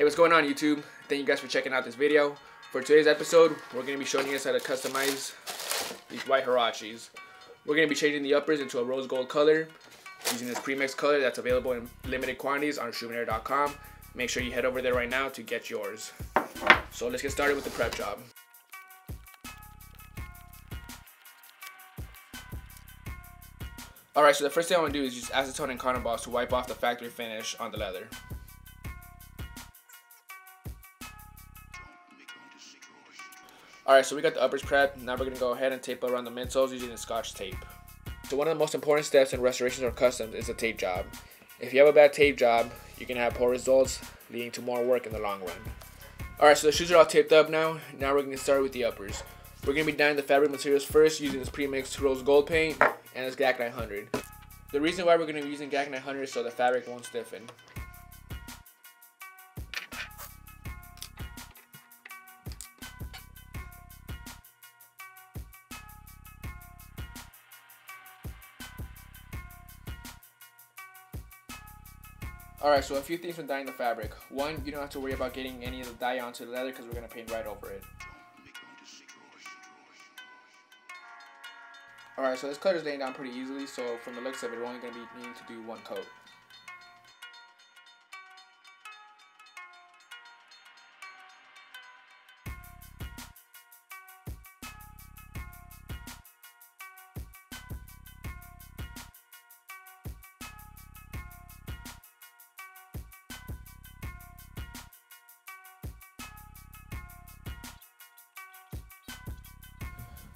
Hey, what's going on YouTube? Thank you guys for checking out this video. For today's episode, we're going to be showing you guys how to customize these white Huaraches. We're going to be changing the uppers into a rose gold color using this premix color that's available in limited quantities on reshoevn8r.com. Make sure you head over there right now to get yours. So let's get started with the prep job. Alright, so the first thing I want to do is use acetone and cotton balls to wipe off the factory finish on the leather. Alright, so we got the uppers prepped. Now we're going to go ahead and tape around the midsoles using the scotch tape. So one of the most important steps in restorations or customs is the tape job. If you have a bad tape job, you can have poor results, leading to more work in the long run. Alright, so the shoes are all taped up now. Now we're going to start with the uppers. We're going to be dyeing the fabric materials first using this pre-mixed rose gold paint and this GAC 900. The reason why we're going to be using GAC 900 is so the fabric won't stiffen. Alright, so a few things when dyeing the fabric. One, you don't have to worry about getting any of the dye onto the leather because we're going to paint right over it. Alright, so this color is laying down pretty easily, so from the looks of it, we're only going to be needing to do one coat.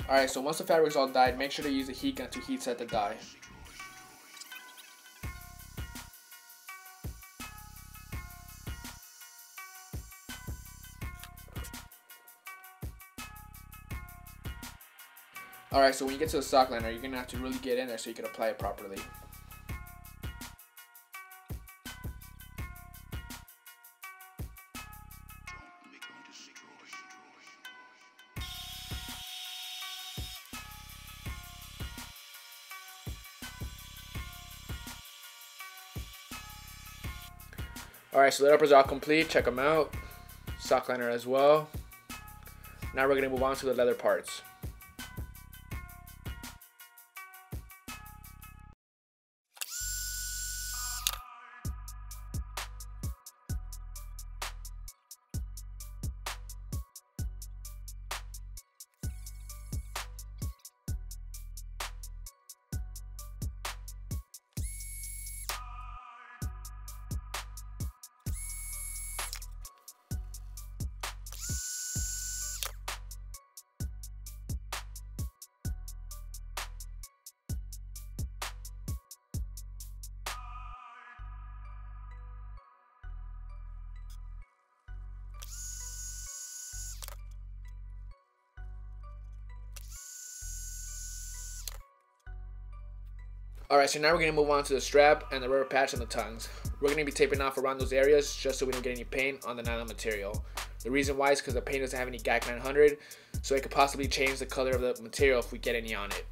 Alright, so once the fabric is all dyed, make sure to use a heat gun to heat set the dye. Alright, so when you get to the sock liner, you're going to have to really get in there so you can apply it properly. Alright, so the uppers all complete. Check them out. Sock liner as well. Now we're going to move on to the leather parts. Alright, so now we're going to move on to the strap and the rubber patch on the tongues. We're going to be taping off around those areas just so we don't get any paint on the nylon material. The reason why is because the paint doesn't have any GAC 900, so it could possibly change the color of the material if we get any on it.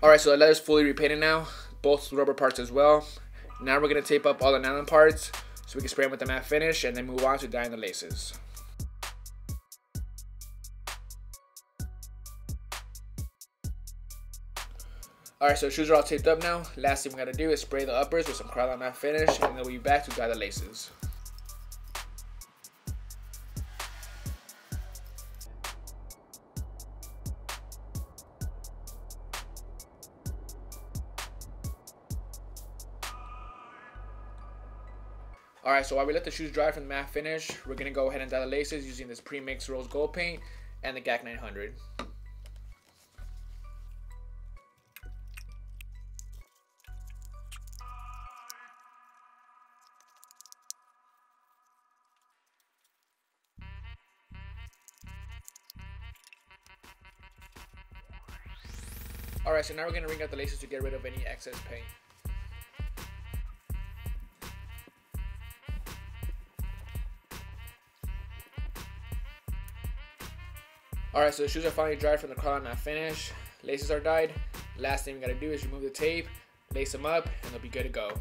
Alright, so the leather's fully repainted now. Both rubber parts as well. Now we're going to tape up all the nylon parts so we can spray them with the matte finish and then move on to dyeing the laces. Alright, so shoes are all taped up now. Last thing we gotta do is spray the uppers with some Krylon matte finish and then we'll be back to dye the laces. Alright, so while we let the shoes dry from the matte finish, we're to go ahead and dye the laces using this pre-mixed rose gold paint and the GAC 900. Alright, so now we're going to wring out the laces to get rid of any excess paint. Alright, so the shoes are finally dried from the matte finish. Laces are dyed. Last thing we gotta do is remove the tape, lace them up, and they'll be good to go.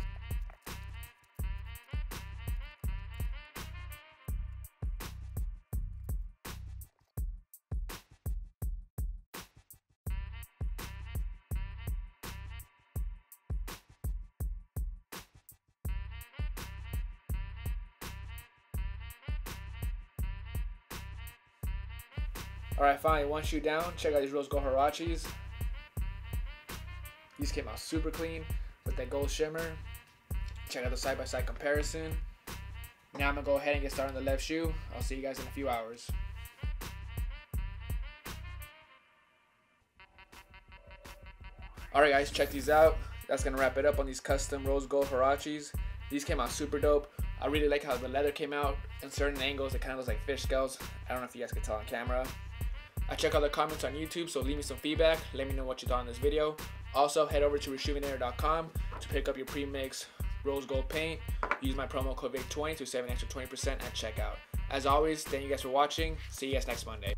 Alright, fine. One shoe down. Check out these rose gold Huaraches. These came out super clean with that gold shimmer. Check out the side-by-side -side comparison. Now I'm to go ahead and get started on the left shoe. I'll see you guys in a few hours. Alright guys, check these out. That's to wrap it up on these custom rose gold Huaraches. These came out super dope. I really like how the leather came out in certain angles. It kind of looks like fish scales. I don't know if you guys can tell on camera. I check out the comments on YouTube, so leave me some feedback. Let me know what you thought on this video. Also, head over to reshoevn8r.com to pick up your pre-mix rose gold paint. Use my promo code VIC20 to save an extra 20% at checkout. As always, thank you guys for watching. See you guys next Monday.